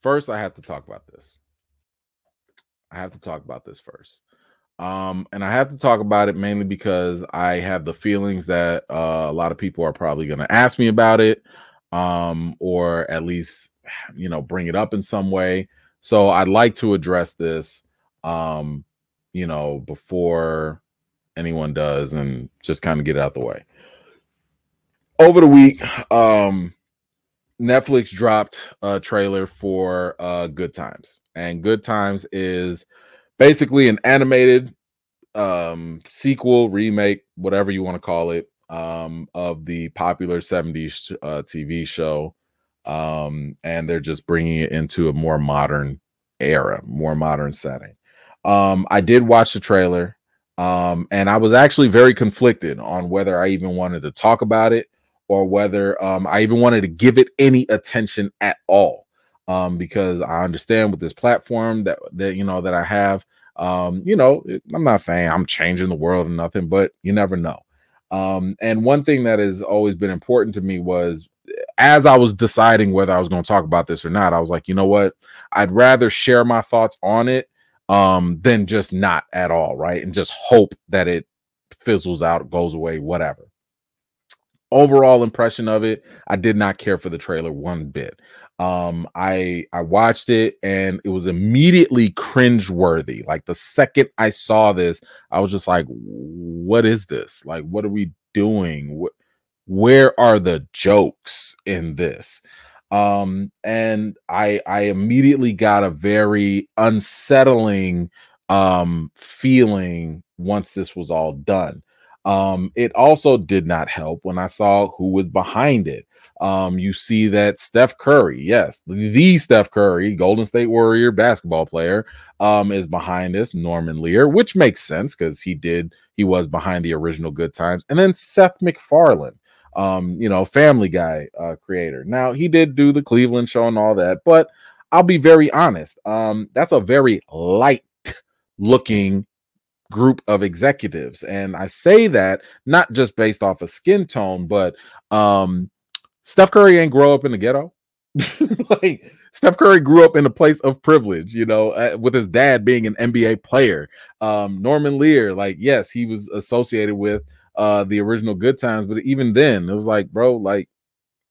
first I have to talk about this. I have to talk about this first. Um, and I have to talk about it mainly because I have the feelings that uh, a lot of people are probably going to ask me about it, um, or at least, you know, bring it up in some way. So I'd like to address this, um, you know, before anyone does, and just kind of get it out the way. Over the week, um, Netflix dropped a trailer for uh, Good Times, and Good Times is basically an animated um, sequel, remake, whatever you want to call it, um, of the popular 70s uh, TV show. Um, and they're just bringing it into a more modern era, more modern setting. Um, I did watch the trailer, um, and I was actually very conflicted on whether I even wanted to talk about it or whether um, I even wanted to give it any attention at all. Um, because I understand with this platform that that you know that I have, um, you know, I'm not saying I'm changing the world or nothing, but you never know. Um, and one thing that has always been important to me was as I was deciding whether I was going to talk about this or not, I was like, you know what? I'd rather share my thoughts on it um, than just not at all, right? And just hope that it fizzles out, goes away, whatever overall impression of it i did not care for the trailer one bit. Um i i watched it and it was immediately cringe worthy like the second i saw this i was just like what is this? Like what are we doing? Where are the jokes in this? Um and i i immediately got a very unsettling um feeling once this was all done um, it also did not help when I saw who was behind it. Um, you see that Steph Curry, yes, the Steph Curry, Golden State Warrior basketball player, um, is behind this, Norman Lear, which makes sense because he did, he was behind the original Good Times. And then Seth MacFarlane, um, you know, Family Guy uh, creator. Now, he did do the Cleveland show and all that, but I'll be very honest. Um, that's a very light looking group of executives. And I say that not just based off of skin tone, but um Steph Curry ain't grow up in the ghetto. like Steph Curry grew up in a place of privilege, you know, uh, with his dad being an NBA player. Um, Norman Lear, like, yes, he was associated with uh, the original Good Times, but even then, it was like, bro, like,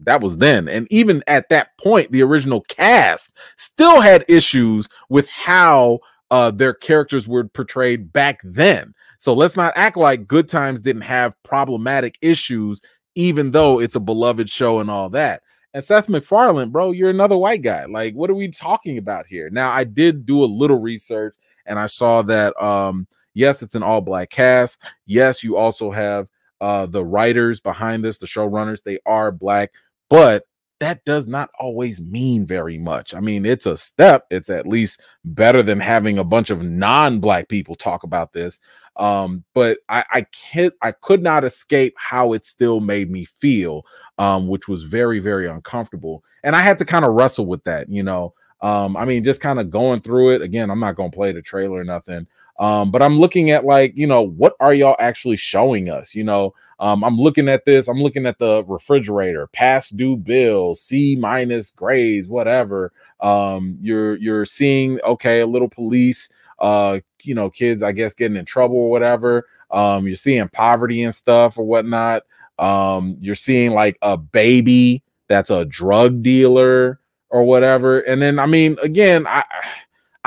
that was then. And even at that point, the original cast still had issues with how uh, their characters were portrayed back then. So let's not act like Good Times didn't have problematic issues, even though it's a beloved show and all that. And Seth MacFarlane, bro, you're another white guy. Like, what are we talking about here? Now, I did do a little research and I saw that, um, yes, it's an all black cast. Yes, you also have uh, the writers behind this, the showrunners, they are black, but that does not always mean very much. I mean, it's a step. It's at least better than having a bunch of non-black people talk about this. Um, but I, I can't, I could not escape how it still made me feel, um, which was very, very uncomfortable. And I had to kind of wrestle with that, you know. Um, I mean, just kind of going through it. Again, I'm not gonna play the trailer or nothing. Um, but I'm looking at like, you know, what are y'all actually showing us? You know, um, I'm looking at this, I'm looking at the refrigerator, past due bills, C minus grades, whatever. Um, you're you're seeing okay, a little police, uh, you know, kids, I guess, getting in trouble or whatever. Um, you're seeing poverty and stuff or whatnot. Um, you're seeing like a baby that's a drug dealer or whatever. And then I mean, again, I I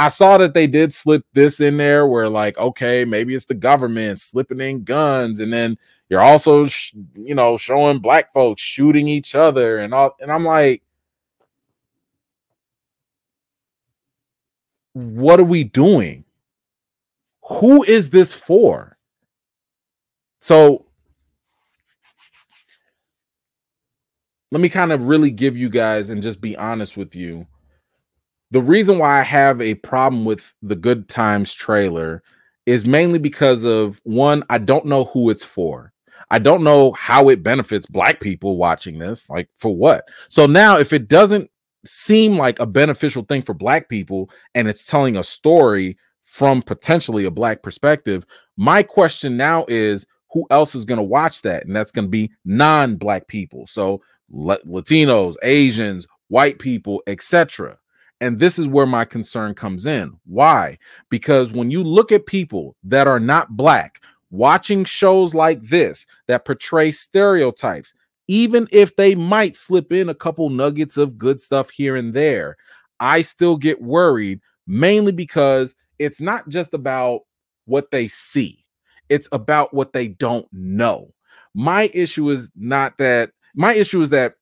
saw that they did slip this in there where like, okay, maybe it's the government slipping in guns, and then you're also, sh- you know, showing black folks shooting each other and all. And I'm like, what are we doing? Who is this for? So let me kind of really give you guys and just be honest with you the reason why I have a problem with the Good Times trailer is mainly because of one, I don't know who it's for. I don't know how it benefits black people watching this. Like, for what? So now, if it doesn't seem like a beneficial thing for black people and it's telling a story from potentially a black perspective, my question now is who else is going to watch that? And that's going to be non black people. So, Latinos, Asians, white people, etc And this is where my concern comes in. Why? Because when you look at people that are not black watching shows like this that portray stereotypes, even if they might slip in a couple nuggets of good stuff here and there, I still get worried mainly because it's not just about what they see, it's about what they don't know. My issue is not that, my issue is that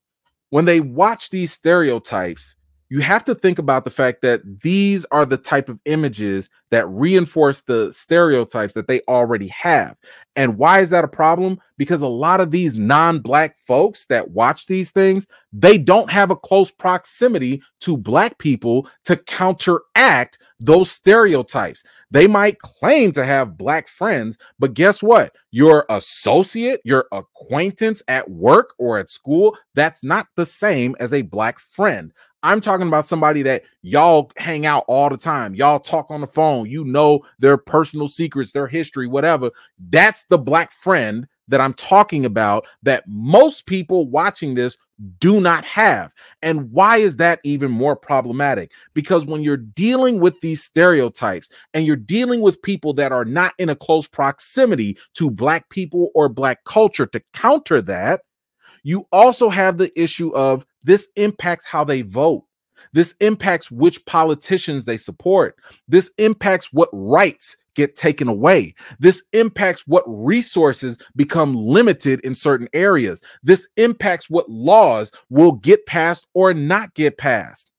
when they watch these stereotypes, you have to think about the fact that these are the type of images that reinforce the stereotypes that they already have. And why is that a problem? Because a lot of these non-black folks that watch these things, they don't have a close proximity to black people to counteract those stereotypes. They might claim to have black friends, but guess what? Your associate, your acquaintance at work or at school, that's not the same as a black friend. I'm talking about somebody that y'all hang out all the time. Y'all talk on the phone. You know their personal secrets, their history, whatever. That's the black friend that I'm talking about that most people watching this do not have. And why is that even more problematic? Because when you're dealing with these stereotypes and you're dealing with people that are not in a close proximity to black people or black culture to counter that, you also have the issue of this impacts how they vote. This impacts which politicians they support. This impacts what rights get taken away. This impacts what resources become limited in certain areas. This impacts what laws will get passed or not get passed.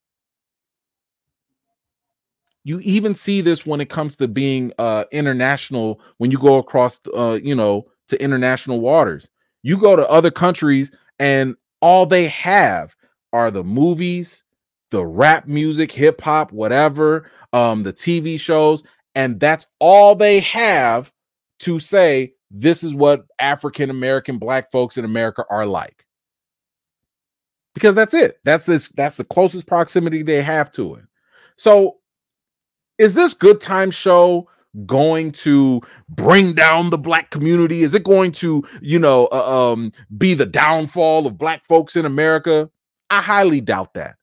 You even see this when it comes to being uh, international, when you go across, uh, you know, to international waters. You go to other countries and all they have are the movies, the rap music, hip hop, whatever, um, the TV shows, and that's all they have to say this is what African American black folks in America are like. Because that's it. That's this that's the closest proximity they have to it. So is this good time show going to bring down the black community? Is it going to, you know, uh, um, be the downfall of black folks in America? I highly doubt that.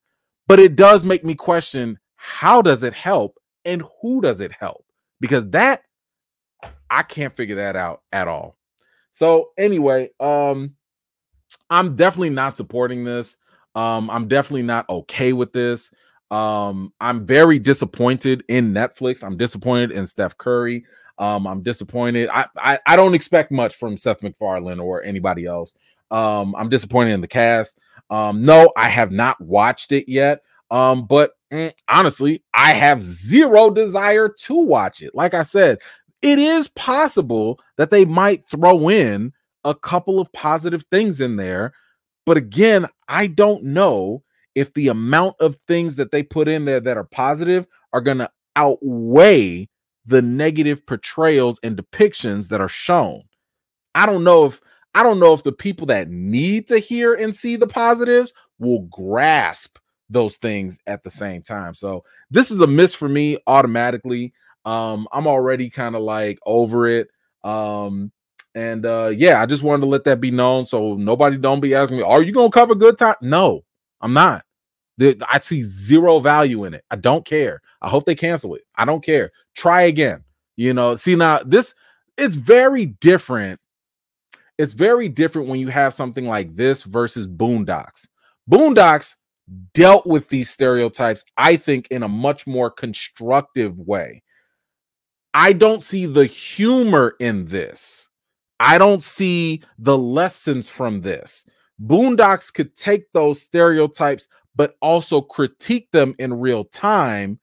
But it does make me question how does it help and who does it help? Because that I can't figure that out at all. So anyway, um I'm definitely not supporting this. Um I'm definitely not okay with this. Um, I'm very disappointed in Netflix. I'm disappointed in Steph Curry. Um, I'm disappointed. I, I, I don't expect much from Seth MacFarlane or anybody else. Um, I'm disappointed in the cast. Um, no, I have not watched it yet. Um, but mm, honestly, I have zero desire to watch it. Like I said, it is possible that they might throw in a couple of positive things in there. But again, I don't know if the amount of things that they put in there that are positive are going to outweigh the negative portrayals and depictions that are shown. I don't know if I don't know if the people that need to hear and see the positives will grasp those things at the same time. So this is a miss for me automatically. Um, I'm already kind of like over it. Um, and uh, yeah, I just wanted to let that be known so nobody don't be asking me, "Are you gonna cover good time?" No, I'm not. I see zero value in it. I don't care. I hope they cancel it. I don't care. Try again. You know, see now this it's very different. It's very different when you have something like this versus Boondocks. Boondocks dealt with these stereotypes, I think, in a much more constructive way. I don't see the humor in this. I don't see the lessons from this. Boondocks could take those stereotypes, but also critique them in real time.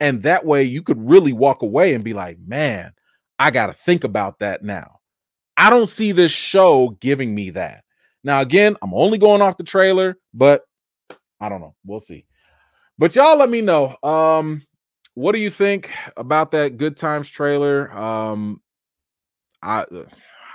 And that way you could really walk away and be like, man, I got to think about that now. I don't see this show giving me that. Now, again, I'm only going off the trailer, but I don't know. We'll see. But y'all let me know. Um, what do you think about that good times trailer? Um, I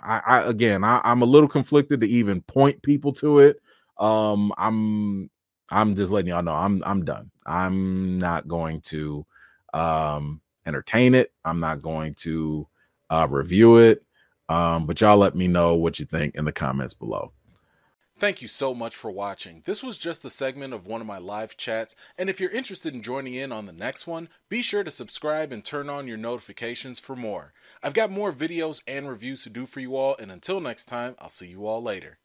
I, I again I, I'm a little conflicted to even point people to it. Um, I'm I'm just letting y'all know I'm I'm done. I'm not going to um entertain it. I'm not going to uh review it. Um, but y'all let me know what you think in the comments below. Thank you so much for watching. This was just the segment of one of my live chats, and if you're interested in joining in on the next one, be sure to subscribe and turn on your notifications for more. I've got more videos and reviews to do for you all, and until next time, I'll see you all later.